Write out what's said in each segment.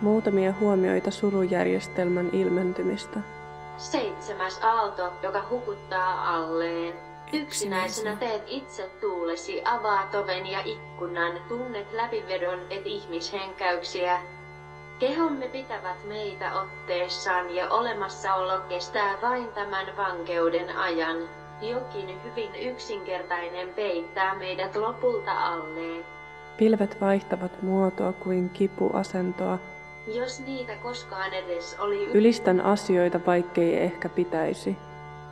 Muutamia huomioita surujärjestelmän ilmentymistä. Seitsemäs aalto, joka hukuttaa alleen. Yksinäisenä teet itse tuulesi, avaat oven ja ikkunan, tunnet läpivedon et ihmishenkäyksiä. Kehomme pitävät meitä otteessaan ja olemassaolo kestää vain tämän vankeuden ajan. Jokin hyvin yksinkertainen peittää meidät lopulta alleen. Pilvet vaihtavat muotoa kuin kipuasentoa. Jos niitä koskaan edes oli... Ylistän asioita, vaikkei ehkä pitäisi.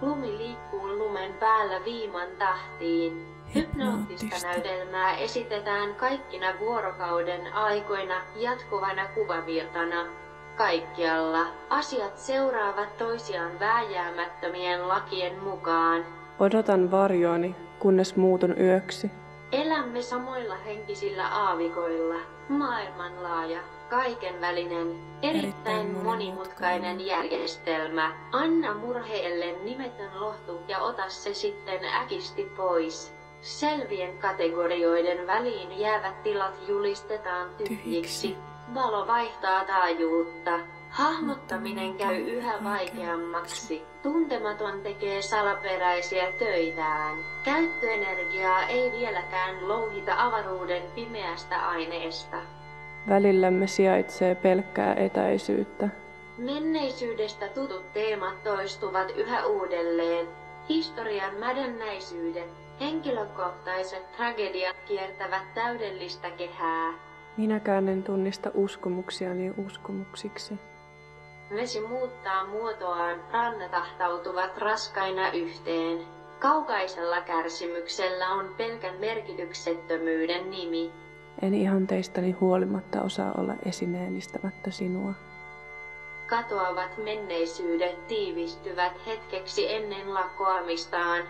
Lumi liikkuu lumen päällä viiman tahtiin. Hypnoottista näytelmää esitetään kaikkina vuorokauden aikoina jatkuvana kuvavirtana. Kaikkialla asiat seuraavat toisiaan vääjäämättömien lakien mukaan. Odotan varjoani, kunnes muutun yöksi. Elämme samoilla henkisillä aavikoilla. Maailmanlaaja, kaikenvälinen, erittäin monimutkainen järjestelmä. Anna murheelle nimetön lohtu ja ota se sitten äkisti pois. Selvien kategorioiden väliin jäävät tilat julistetaan tyhjiksi. Valo vaihtaa taajuutta. Hahmottaminen käy yhä vaikeammaksi. Tuntematon tekee salaperäisiä töitään. Käyttöenergiaa ei vieläkään louhita avaruuden pimeästä aineesta. Välillämme sijaitsee pelkkää etäisyyttä. Menneisyydestä tutut teemat toistuvat yhä uudelleen. Historian mädännäisyydet, henkilökohtaiset tragediat kiertävät täydellistä kehää. Minäkään en tunnista uskomuksiani uskomuksiksi. Vesi muuttaa muotoaan, rannat ahtautuvat raskaina yhteen. Kaukaisella kärsimyksellä on pelkän merkityksettömyyden nimi. En ihan teistani huolimatta osaa olla esineellistämättä sinua. Katoavat menneisyydet tiivistyvät hetkeksi ennen lakoamistaan.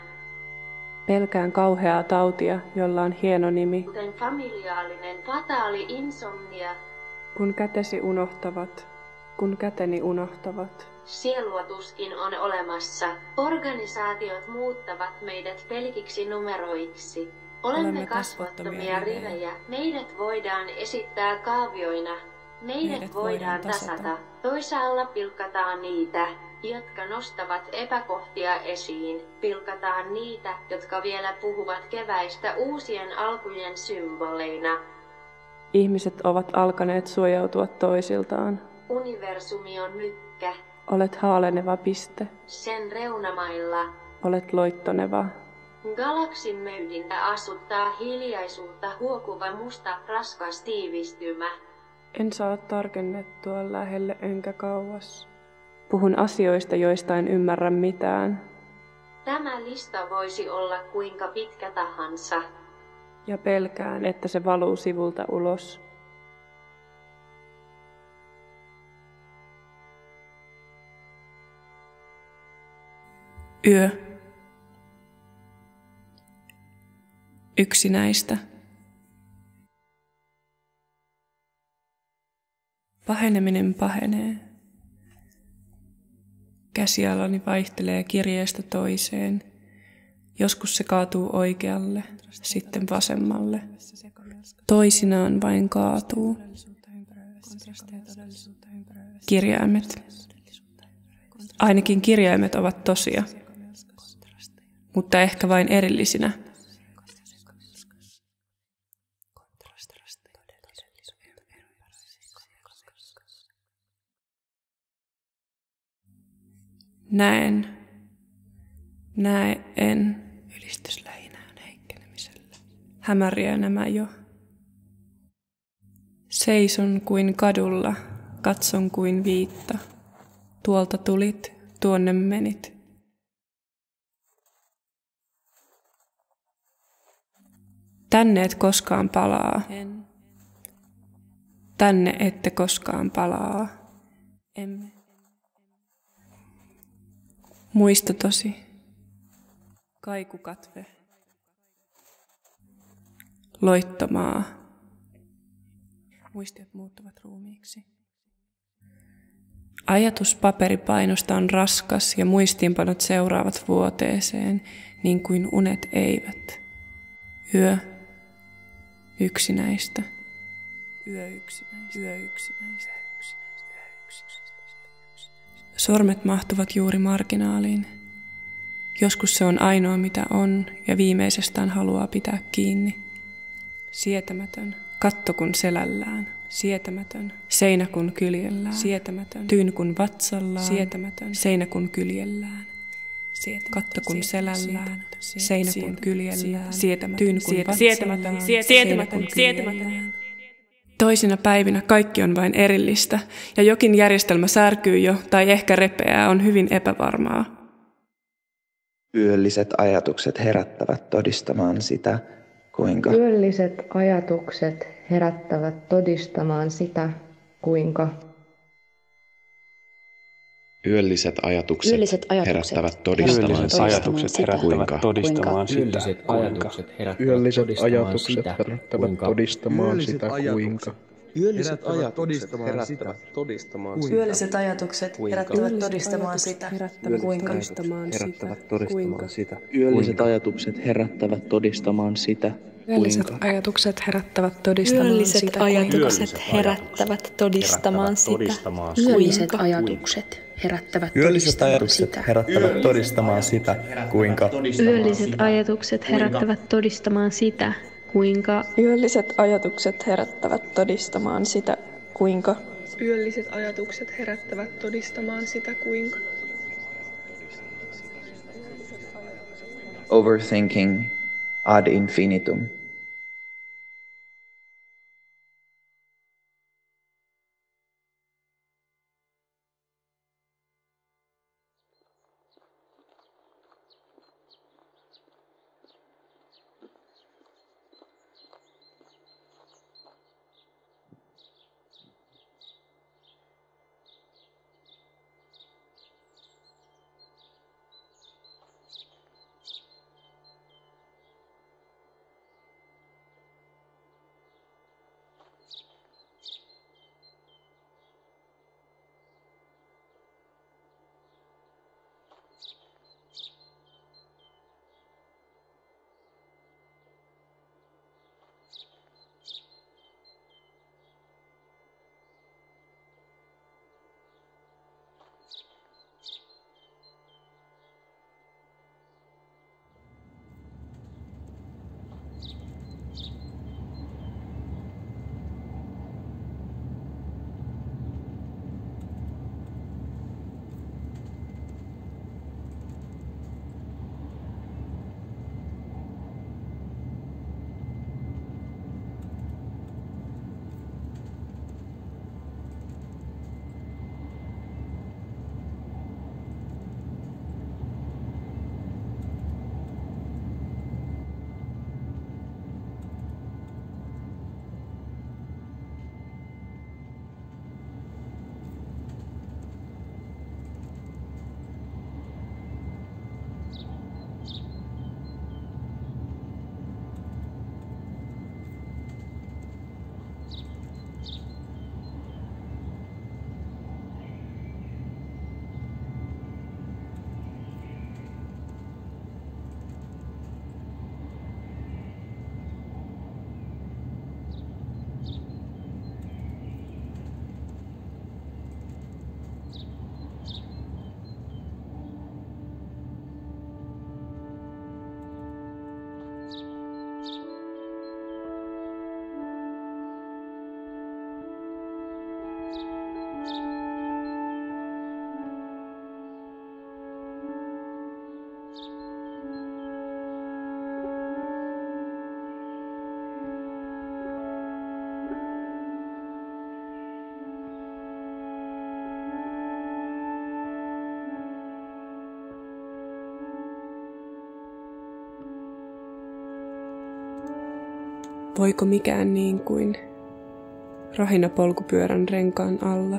Pelkään kauheaa tautia, jolla on hieno nimi. Kuten familiaalinen fataali insomnia. Kun kätesi unohtavat, kun käteni unohtavat. Sielua tuskin on olemassa. Organisaatiot muuttavat meidät pelkiksi numeroiksi. Olemme, Olemme kasvottomia rivejä. Meidät voidaan esittää kaavioina. Meidät, Meidät voidaan tasata. tasata. Toisaalla pilkataan niitä, jotka nostavat epäkohtia esiin. Pilkataan niitä, jotka vielä puhuvat keväistä uusien alkujen symboleina. Ihmiset ovat alkaneet suojautua toisiltaan. Universumi on mykkä. Olet haaleneva piste. Sen reunamailla. Olet loittoneva. Galaksin möydintä asuttaa hiljaisuutta huokuva musta raskas tiivistymä. En saa tarkennettua lähelle enkä kauas. Puhun asioista, joista en ymmärrä mitään. Tämä lista voisi olla kuinka pitkä tahansa. Ja pelkään, että se valuu sivulta ulos. Yö. Yksinäistä. Paheneminen pahenee. Käsialani vaihtelee kirjeestä toiseen. Joskus se kaatuu oikealle, sitten vasemmalle. Toisinaan vain kaatuu. Kirjaimet. Ainakin kirjaimet ovat tosia, mutta ehkä vain erillisinä. Näen, näe en, ylistys lähinnä on heikkenemisellä. Hämäriä nämä jo. Seison kuin kadulla, katson kuin viitta. Tuolta tulit, tuonne menit. Tänne et koskaan palaa. Tänne ette koskaan palaa. Emme. Muistotosi. Kaikukatve. Loittomaa. Muistiot muuttuvat ruumiiksi. Ajatus paperipainosta on raskas ja muistiinpanot seuraavat vuoteeseen, niin kuin unet eivät. Yö yksinäistä. Yö yksinäistä. Yö yksinäistä. Sormet mahtuvat juuri marginaaliin. Joskus se on ainoa mitä on ja viimeisestään haluaa pitää kiinni. Sietämätön, katto kun selällään, sietämätön, seinä kun kyljellään, sietämätön, tyyn kun vatsallaan, sietämätön, seinä kun kyljellään. Katto kun selällään, seinä kun kyljellään, tyyn kun vatsallaan, sietämätön, sietämätön. Toisina päivinä kaikki on vain erillistä, ja jokin järjestelmä särkyy jo tai ehkä repeää on hyvin epävarmaa. Yölliset ajatukset herättävät todistamaan sitä, kuinka... Yölliset ajatukset herättävät todistamaan sitä, kuinka... Yölliset ajatukset, Yölliset ajatukset herättävät todistamaan sitä, ajatukset herättävät kuinka todistamaan sitä, Yölliset ajatukset herättävät Yölliset todistamaan ajatukset sitä, herättävät kuinka todistamaan sitä, kuinka... Yölliset ajatukset herättävät todistamaan sitä. Yölliset ajatukset herättävät todistamaan sitä, kuinka. Herättävät todistamaan sitä. Yölliset ajatukset herättävät todistamaan sitä, Yölliset ajatukset herättävät todistamaan Yölliset sitä, ajatukset herättävät todistamaan sitä. Yölliset ajatukset herättävät Yölliset ajatukset sitä. herättävät todistamaan sitä, kuinka... Yölliset ajatukset herättävät todistamaan sitä, kuinka... Yölliset ajatukset herättävät todistamaan sitä, kuinka... Yölliset ajatukset herättävät todistamaan sitä, kuinka... Overthinking ad infinitum. Voiko mikään niin kuin rahina polkupyörän renkaan alla,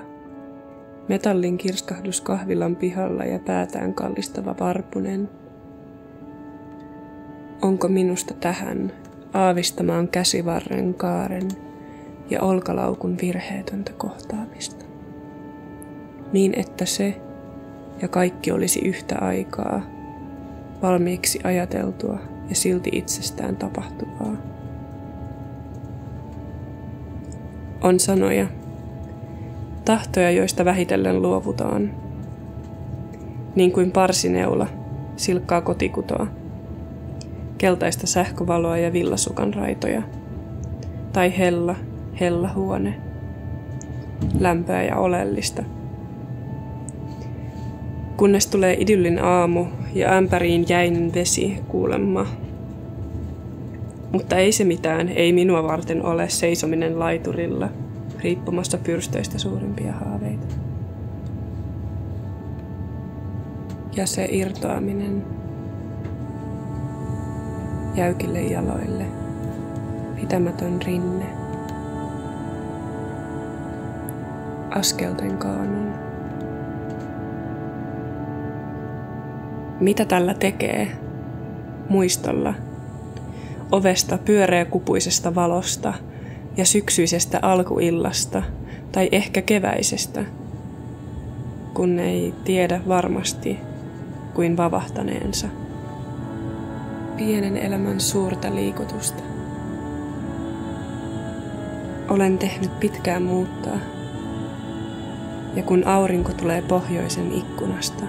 metallin kirskahdus kahvilan pihalla ja päätään kallistava varpunen? Onko minusta tähän aavistamaan käsivarren kaaren ja olkalaukun virheetöntä kohtaamista? Niin että se ja kaikki olisi yhtä aikaa, valmiiksi ajateltua ja silti itsestään tapahtuvaa. On sanoja, tahtoja, joista vähitellen luovutaan, niin kuin parsineula, silkkaa kotikutoa, keltaista sähkövaloa ja villasukan raitoja, tai hella, hella huone, lämpöä ja oleellista. Kunnes tulee idyllin aamu ja ämpäriin jäinen vesi kuulemma. Mutta ei se mitään, ei minua varten ole seisominen laiturilla, riippumasta pyrstöistä suurimpia haaveita. Ja se irtoaminen jäykille jaloille, pitämätön rinne, askelten kaanun. Mitä tällä tekee? Muistolla. Ovesta pyöreäkupuisesta valosta ja syksyisestä alkuillasta tai ehkä keväisestä, kun ei tiedä varmasti kuin vavahtaneensa. Pienen elämän suurta liikutusta. Olen tehnyt pitkään muuttaa. Ja kun aurinko tulee pohjoisen ikkunasta,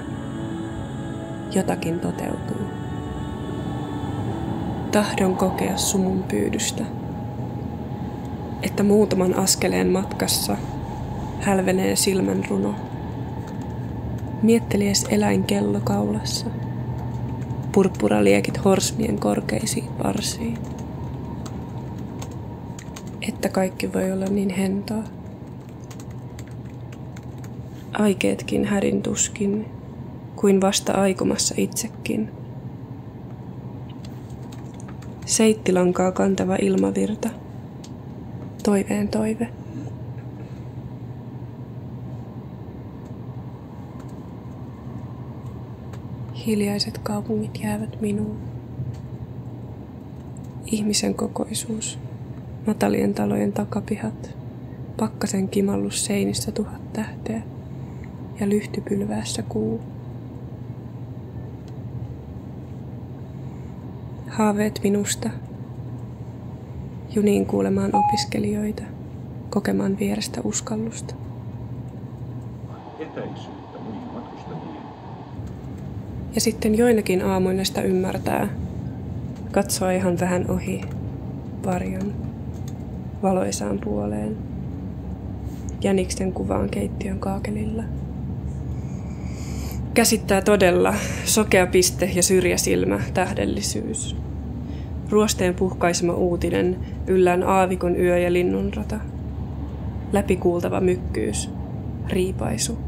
jotakin toteutuu. Tahdon kokea sumun pyydystä, että muutaman askeleen matkassa hälvenee silmän runo. Miettelies eläin kello kaulassa, purppuraliekit horsmien korkeisiin varsiin. Että kaikki voi olla niin hentoa. Aikeetkin härin tuskin, kuin vasta aikomassa itsekin. Seittilankaa kantava ilmavirta. Toiveen toive. Hiljaiset kaupungit jäävät minuun. Ihmisen kokoisuus, matalien talojen takapihat, pakkasen kimallus seinistä tuhat tähteä ja lyhtypylväässä kuu. Haaveet minusta. Juniin kuulemaan opiskelijoita, kokemaan vierestä uskallusta. Etäisyyttä muihin matkustajiin. Ja sitten joinakin aamuina sitä ymmärtää. Katsoa ihan vähän ohi varjon valoisaan puoleen. Jäniksen kuvaan keittiön kaakelilla. Käsittää todella sokea piste ja syrjäsilmä, tähdellisyys. Ruosteen puhkaisema uutinen, yllään aavikon yö ja linnunrata. Läpikuultava mykkyys, riipaisu.